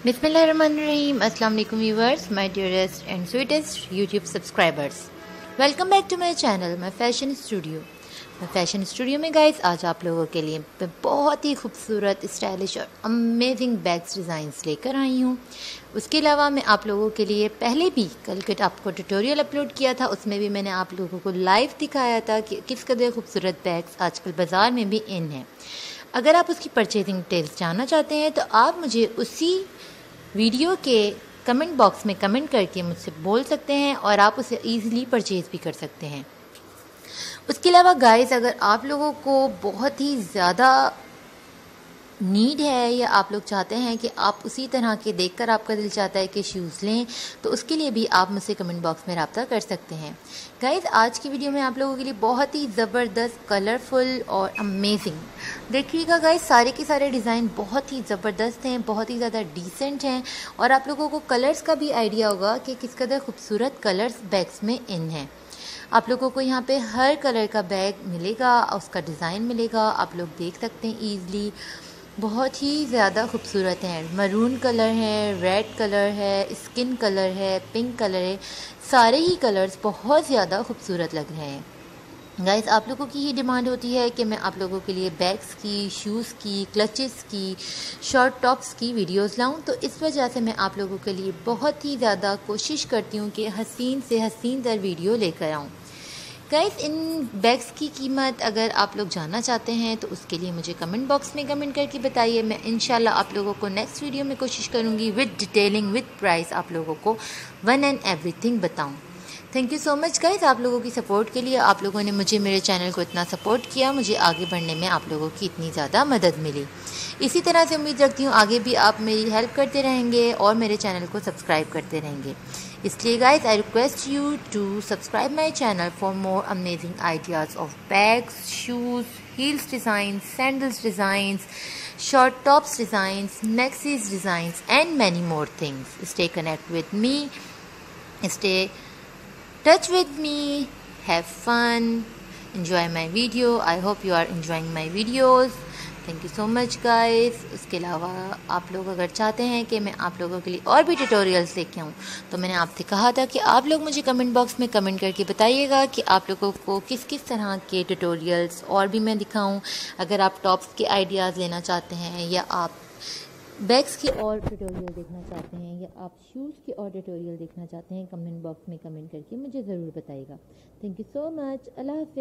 Bismillahirrahmanirrahim. Assalamu alaikum viewers, my dearest and sweetest YouTube subscribers. Welcome back to my channel my fashion studio. मैं fashion studio में guys आज आप लोगों के लिए मैं बहुत ही खूबसूरत स्टाइलिश और अमेजिंग बैग्स डिज़ाइंस लेकर आई हूँ। उसके अलावा मैं आप लोगों के लिए पहले भी कल के आपको ट्यूटोरियल अपलोड किया था उसमें भी मैंने आप लोगों को लाइव दिखाया था कि किस कदर खूबसूरत बैग्स आजकल बाज़ार में भी इन हैं। अगर आप उसकी परचेजिंग डिटेल्स जानना चाहते हैं तो आप मुझे उसी वीडियो के कमेंट बॉक्स में कमेंट करके मुझसे बोल सकते हैं और आप उसे ईजिली परचेज़ भी कर सकते हैं। उसके अलावा गाइस अगर आप लोगों को बहुत ही ज़्यादा नीड है या आप लोग चाहते हैं कि आप उसी तरह के देखकर आपका दिल चाहता है कि शूज़ लें तो उसके लिए भी आप मुझसे कमेंट बॉक्स में रबता कर सकते हैं। गाइज़ आज की वीडियो में आप लोगों के लिए बहुत ही ज़बरदस्त कलरफुल और अमेजिंग देखिएगा गाइज़ सारे के सारे डिज़ाइन बहुत ही ज़बरदस्त हैं, बहुत ही ज़्यादा डिसेंट हैं, और आप लोगों को कलर्स का भी आइडिया होगा कि किस कदर खूबसूरत कलर्स बैग्स में इन हैं। आप लोगों को यहाँ पे हर कलर का बैग मिलेगा, उसका डिज़ाइन मिलेगा, आप लोग देख सकते हैं ईज़िली बहुत ही ज़्यादा खूबसूरत हैं। मरून कलर है रेड कलर है स्किन कलर है पिंक कलर है। सारे ही कलर्स बहुत ज़्यादा खूबसूरत लग रहे हैं। गाइस आप लोगों की ही डिमांड होती है कि मैं आप लोगों के लिए बैग्स की शूज़ की क्लचेस की शॉर्ट टॉप्स की वीडियोस लाऊं। तो इस वजह से मैं आप लोगों के लिए बहुत ही ज़्यादा कोशिश करती हूँ कि हसीन से हसीन दर वीडियो लेकर आऊँ। गाइस, इन बैग्स की कीमत अगर आप लोग जानना चाहते हैं तो उसके लिए मुझे कमेंट बॉक्स में कमेंट करके बताइए। मैं इनशाला आप लोगों को नेक्स्ट वीडियो में कोशिश करूँगी विद डिटेलिंग विद प्राइस आप लोगों को वन एंड एवरीथिंग बताऊँ। Thank you so much guys आप लोगों की सपोर्ट के लिए आप लोगों ने मुझे मेरे चैनल को इतना सपोर्ट किया मुझे आगे बढ़ने में आप लोगों की इतनी ज़्यादा मदद मिली इसी तरह से उम्मीद रखती हूँ आगे भी आप मेरी हेल्प करते रहेंगे और मेरे चैनल को सब्सक्राइब करते रहेंगे इसलिए guys I request you to subscribe my channel for more amazing ideas of bags shoes heels designs sandals designs short tops designs, maxis designs, and many more things. Stay connect with me. Stay touch with me. Have fun. Enjoy my video. I hope you are enjoying my videos. Thank you so much guys उसके अलावा आप लोग अगर चाहते हैं कि मैं आप लोगों के लिए और भी ट्यूटोरियल्स लेके आऊँ तो मैंने आपसे कहा था कि आप लोग मुझे कमेंट बॉक्स में कमेंट करके बताइएगा कि आप लोगों को किस किस तरह के ट्यूटोरियल्स और भी मैं दिखाऊँ अगर आप टॉप्स के आइडियाज़ लेना चाहते हैं या आप बैग्स की और ट्यूटोरियल देखना चाहते हैं या आप शूज़ की और ट्यूटोरियल देखना चाहते हैं कमेंट बॉक्स में कमेंट करके मुझे ज़रूर बताइएगा। थैंक यू सो मच अल्लाह हाफि